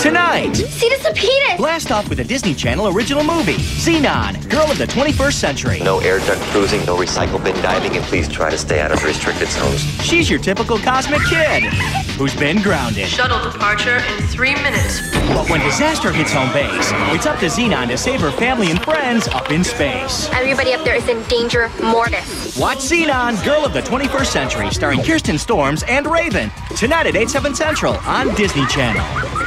Tonight, Cetus blast off with a Disney Channel original movie, Zenon, Girl of the 21st Century. No air duct cruising, no recycle bin diving, and please try to stay out of restricted zones. She's your typical cosmic kid who's been grounded. Shuttle departure in three minutes. But when disaster hits home base, it's up to Zenon to save her family and friends up in space. Everybody up there is in danger mortis. Watch Zenon, Girl of the 21st Century, starring Kirsten Storms and Raven. Tonight at 8, 7 Central on Disney Channel.